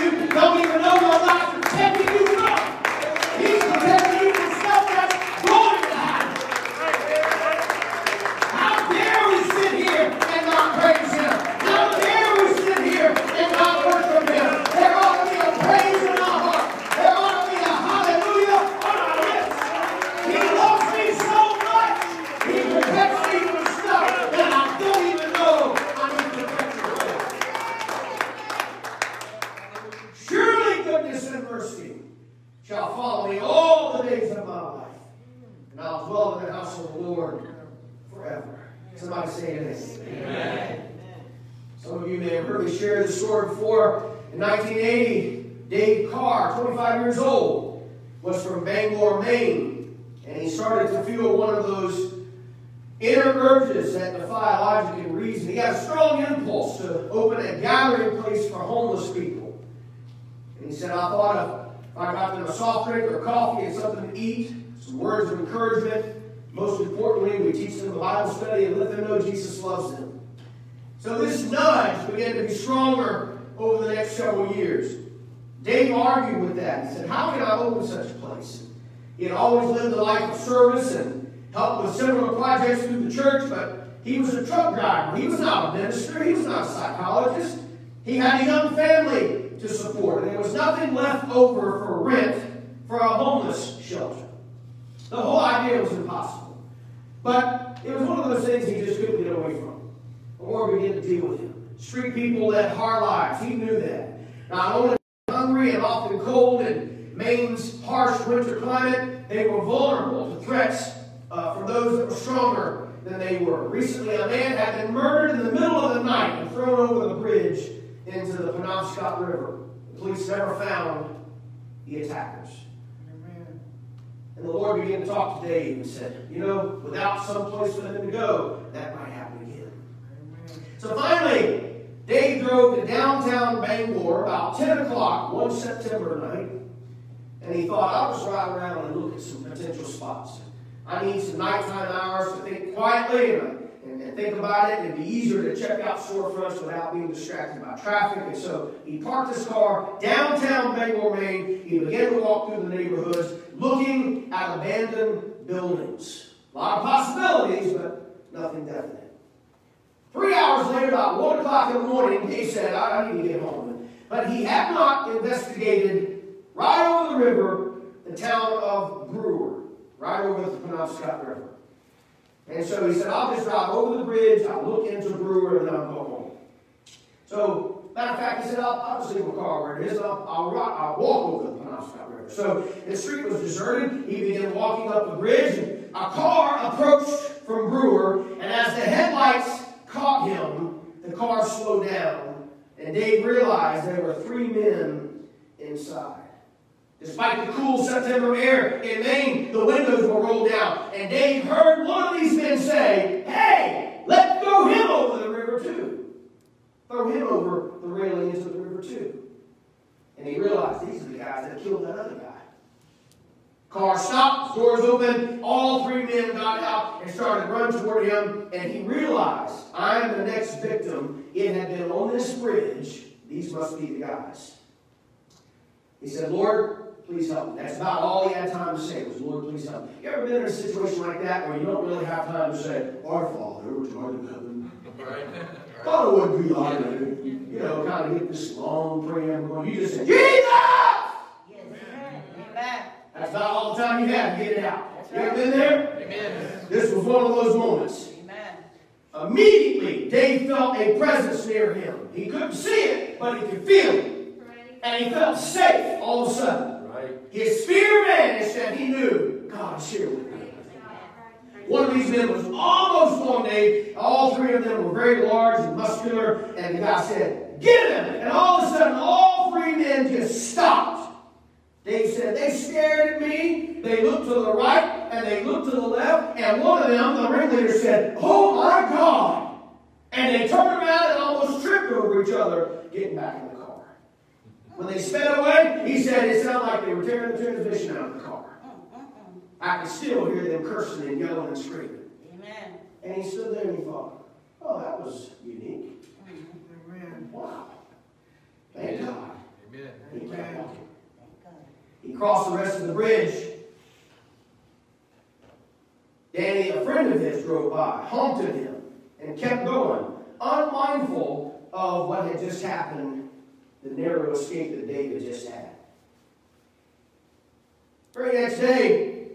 urges that defy logic and reason. He had a strong impulse to open a gathering place for homeless people. And he said, I thought of if I got them a soft drink or coffee and something to eat, some words of encouragement. Most importantly, we teach them the Bible study and let them know Jesus loves them. So this nudge began to be stronger over the next several years. Dave argued with that. He said, How can I open such a place? He had always lived a life of service and helped with several projects through the church, but he was a truck driver. He was not a minister. He was not a psychologist. He had a young family to support, and there was nothing left over for rent for a homeless shelter. The whole idea was impossible. But it was one of those things he just couldn't get away from. The Lord began to deal with him. Street people led hard lives. He knew that. Not only hungry and often cold in Maine's harsh winter climate, they were vulnerable to threats uh, from those that were stronger than they were. Recently, a man had been murdered in the middle of the night and thrown over the bridge into the Penobscot River. The police never found the attackers. And the Lord began to talk to Dave and said, You know, without some place for them to go, that might happen again. So finally, Dave drove to downtown Bangor about 10 o'clock one September night, and he thought, I'll just ride around and look at some potential spots. I need some nighttime hours to think quietly and, and, think about it. It'd be easier to check out storefronts without being distracted by traffic. And so he parked his car downtown Bangor, Maine. He began to walk through the neighborhoods looking at abandoned buildings. A lot of possibilities, but nothing definite. Three hours later, about 1 o'clock in the morning, he said, I, I need to get home. But he had not investigated right over the river the town of Brewer right over the Penobscot River. And so he said, I'll just drive over the bridge, I'll look into Brewer, and then I'll go home. So, matter of fact, he said, I'll, I'll just leave my car where it is, I'll, I'll, rock, I'll walk over the Penobscot River. So, the street was deserted. He began walking up the bridge, and a car approached from Brewer, and as the headlights caught him, the car slowed down, and Dave realized there were three men inside. Despite the cool September air in Maine, the windows were rolled down, and Dave heard one of these men say, Hey, let's throw him over the river too. Throw him over the railing into the river too. And he realized these are the guys that killed that other guy. Car stopped, doors open, all three men got out and started running toward him, and he realized, I am the next victim. It had been on this bridge. These must be the guys. He said, Lord, please help me. That's about all he had time to say was, Lord, please help me. You ever been in a situation like that where you don't really have time to say, Our Father, which art in heaven? Right. God would be like You know, kind of get this long preamble going. You just say, Jesus! Yes. Amen. That's not all the time you have to get it out. You ever been there? Amen. This was one of those moments. Amen. Immediately, Dave felt a presence near him. He couldn't see it, but he could feel it. And he felt safe all of a sudden. His fear vanished and he knew God is here with me. One of these men was almost on Dave. All three of them were very large and muscular. And the guy said, Get him! And all of a sudden, all three men just stopped. Dave said, They stared at me. They looked to the right and they looked to the left. And one of them, the ringleader, said, Oh my God! And they turned around and almost tripped over each other getting back. When they sped away, he said it sounded like they were tearing the transmission out of the car. Mm, mm, mm. I could still hear them cursing and yelling and screaming. Amen. And he stood there and he thought, oh, that was unique. Amen. Wow. Thank Amen. God. Amen. He kept walking. He crossed the rest of the bridge. Danny, a friend of his, drove by, honked at him, and kept going, unmindful of what had just happened the narrow escape that David just had. Very next day,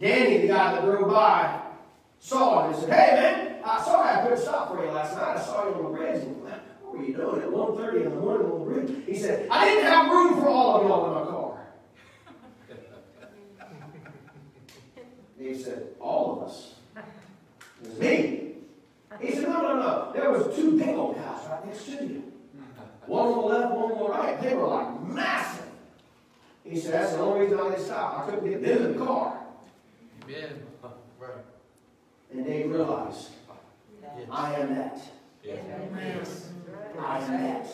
Danny, the guy that drove by, saw it and said, Hey man, I saw you. I couldn't stop for you last night. I saw you on the bridge. What were you doing at 1.30 in the morning on the bridge? He said, I didn't have room for all of y'all in my car. He said, All of us. It was me. He said, No, no, no. There was two big old guys right next to you. One on the left, one on the right. They were like massive. He said, That's the only reason I didn't stop. I couldn't get them in the car. Amen. Right. And they realized, I am that. I am that.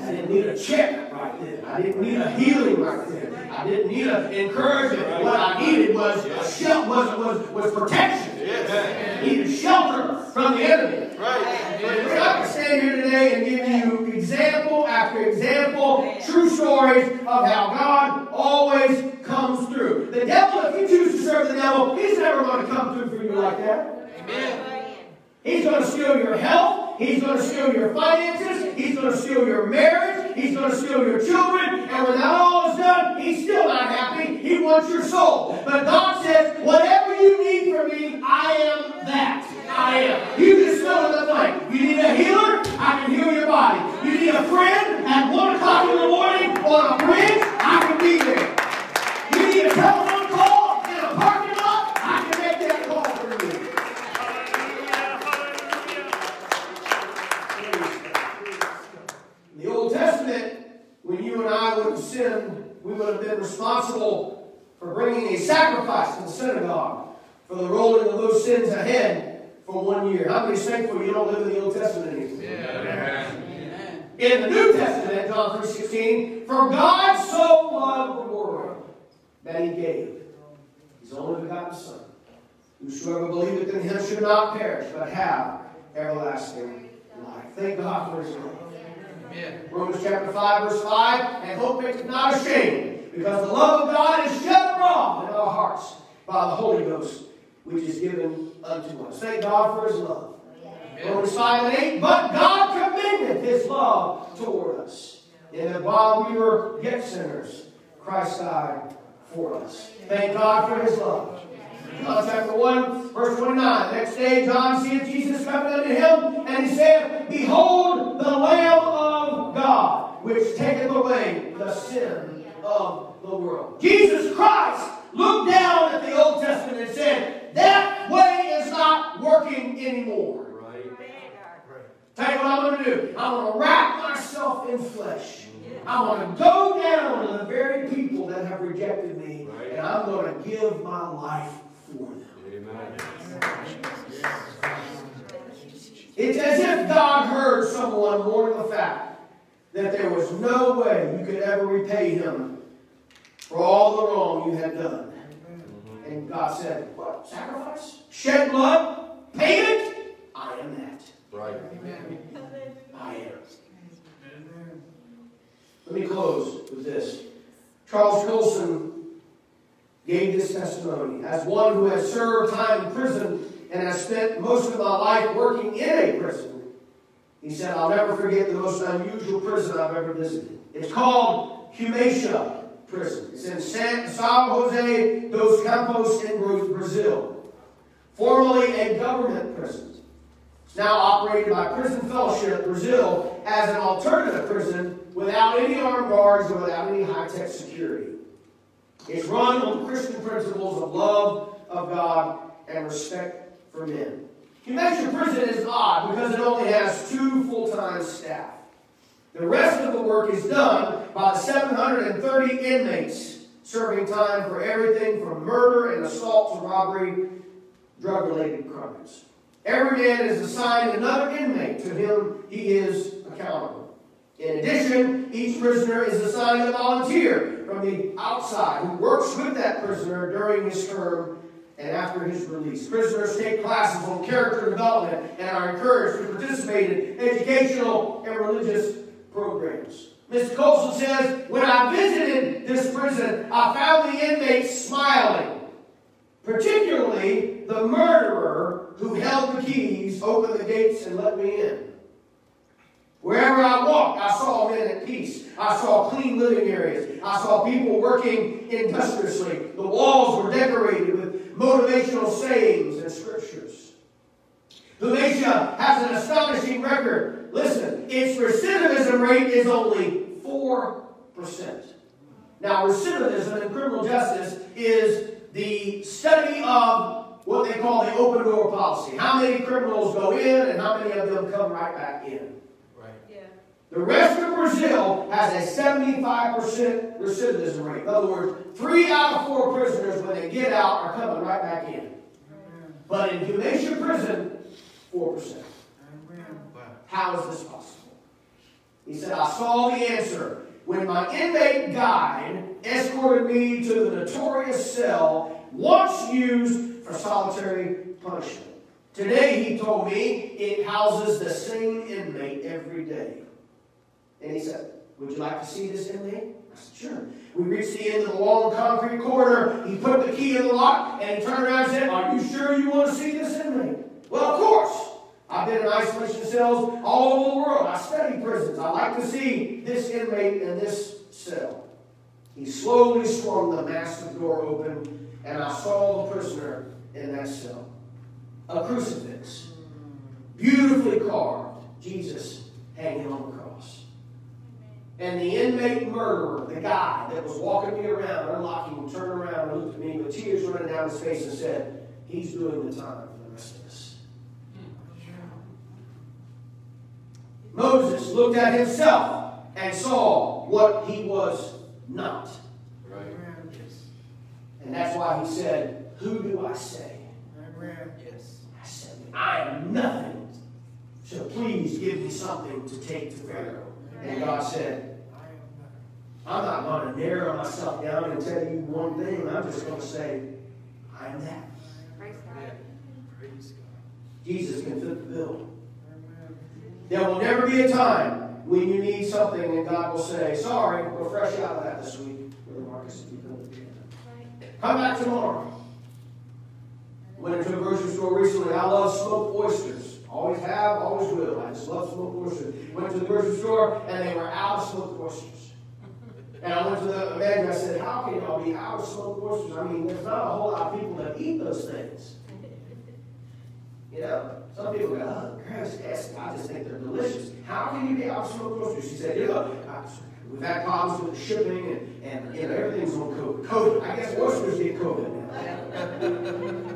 I didn't need a check right then. I didn't need a healing right then. I didn't need an encouragement. What I needed was a shel- was, was, was protection. I needed shelter from the enemy. Right. We're not going to stand here today and give you example after example, true stories of how God always comes through. The devil, if you choose to serve the devil, he's never going to come through for you like that. Amen. He's going to steal your health. He's going to steal your finances. He's going to steal your marriage. He's going to steal your children. And when that all is done, he's still not happy. He wants your soul. But God says, whatever you need from me, I am that. I am. You just fill in the blank. You need a healer? I can heal your body. You need a friend at 1 o'clock in the morning on a bridge? I can be there. You need a telephone call in a parking lot? I can make that call for you. In the Old Testament, when you and I would have sinned, we would have been responsible for bringing a sacrifice to the synagogue for the rolling of those sins ahead for one year. How many thankful you don't live in the Old Testament anymore? In the New Testament, John 3.16, For God so loved the world that he gave his only begotten Son. Whosoever believeth in him should not perish, but have everlasting life. Thank God for his love. Amen. Romans chapter 5, verse 5, and hope maketh not ashamed, because the love of God is shed abroad in our hearts by the Holy Ghost, which is given unto us. Thank God for his love. Romans 5 and 8, but God commendeth his love toward us, in that while we were yet sinners, Christ died for us. Thank God for his love. John chapter 1, verse 29. Next day, John seeth Jesus coming unto him, and he said, Behold the Lamb of God, which taketh away the sin of the world. Jesus Christ looked down at the Old Testament and said, That way is not working anymore. Tell you what I'm going to do. I'm going to wrap myself in flesh. I'm going to go down to the very people that have rejected me, and I'm going to give my life for them. Amen. It's as if God heard someone mourn the fact that there was no way you could ever repay him for all the wrong you had done. And God said, What? Sacrifice? Shed blood? Payment? I am that. Right. Amen. I am. Let me close with this. Charles Colson gave this testimony. As one who has served time in prison and has spent most of my life working in a prison, he said, I'll never forget the most unusual prison I've ever visited. It's called Humacia Prison. It's in San, São Jose dos Campos in Brazil. Formerly a government prison. It's now operated by Prison Fellowship Brazil as an alternative prison without any armed guards or without any high-tech security. It's run on Christian principles of love of God and respect for men. Humacia Prison is odd because it only has two full-time staff. The rest of the work is done by the 730 inmates serving time for everything from murder and assault to robbery, drug-related crimes. Every man is assigned another inmate to whom he is accountable. In addition, each prisoner is assigned a volunteer from the outside who works with that prisoner during his term and after his release. Prisoners take classes on character development and are encouraged to participate in educational and religious programs. Mr. Colson says, When I visited this prison, I found the inmates smiling. Particularly the murderer who held the keys, opened the gates, and let me in. Wherever I walked, I saw men at peace. I saw clean living areas. I saw people working industriously. The walls were decorated with motivational sayings and scriptures. Humacia has an astonishing record. Listen, its recidivism rate is only 4%. Now, recidivism in criminal justice is the study of what they call the open door policy. How many criminals go in and how many of them come right back in. Right. Yeah. The rest of Brazil has a 75% recidivism rate. In other words, three out of four prisoners, when they get out, are coming right back in. But in Tunisia prison, 4%. How is this possible? He said, I saw the answer. When my inmate guide escorted me to the notorious cell once used for solitary punishment. Today, he told me, it houses the same inmate every day. And he said, Would you like to see this inmate? I said, Sure. We reached the end of the long concrete corridor. He put the key in the lock and he turned around and said, Are you sure you want to see this inmate? Well, of course. I've been in isolation cells all over the world. I study prisons. I like to see this inmate in this cell. He slowly swung the massive door open, and I saw the prisoner in that cell. A crucifix, beautifully carved, Jesus hanging on the cross. And the inmate murderer, the guy that was walking me around, unlocking, turned around and looked at me with tears running down his face and said, He's doing the time for the rest of us. Moses looked at himself and saw what he was not. Right. Yes. And that's why he said, Who do I say? Yes. I said, I am nothing. So please give me something to take to Pharaoh. And God said, I'm not going to narrow myself down and tell you one thing. I'm just going to say, I am that. Praise God. Praise God. Jesus can fit the bill. There will never be a time when you need something and God will say, Sorry, we're fresh out of that this week. Brother Marcus, if you come back tomorrow. Went into a grocery store recently. I love smoked oysters. Always have, always will. I just love smoked oysters. Went to the grocery store and they were out of smoked oysters. And I went to the manager. I said, "How can y'all be out of smoked oysters? I mean, there's not a whole lot of people that eat those things. You know, some people go, oh, gross, nasty. I just think they're delicious. How can you be out smoked oysters? She said, you know, I- we've had problems with shipping and, and you know, everything's on COVID. COVID. I guess oysters get COVID now.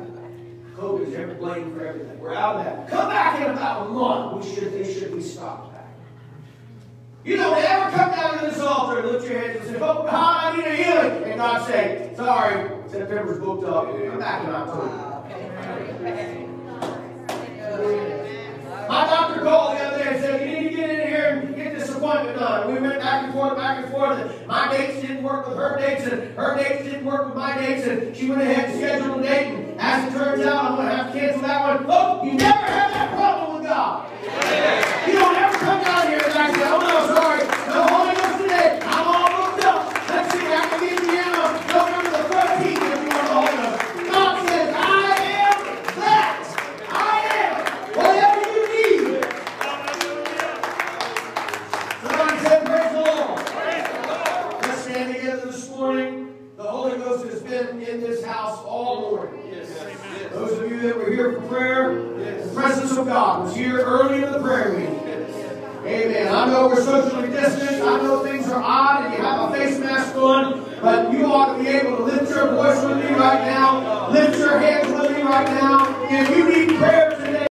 COVID is every blame for everything. We're out of that. Come back in about a month. We should, they should be stopped back. You don't ever come down to this altar and lift your hands and say, Oh, God, I need a healing. And God say, Sorry, September's booked up. I'm back in October. My doctor called the other day and said, You need to get in here and get this appointment done. We went back and forth, back and forth, and my dates didn't work with her dates, and her dates didn't work with my dates, and she went ahead and scheduled a date. And as it turns out, I'm going to have to cancel that one. Oh, you never have that problem with God. You don't ever come down here and say, Oh, no, sorry. No Holy of God was here early in the prayer meeting. Amen. I know we're socially distant. I know things are odd and you have a face mask on, but you ought to be able to lift your voice with me right now, lift your hands with me right now. If you need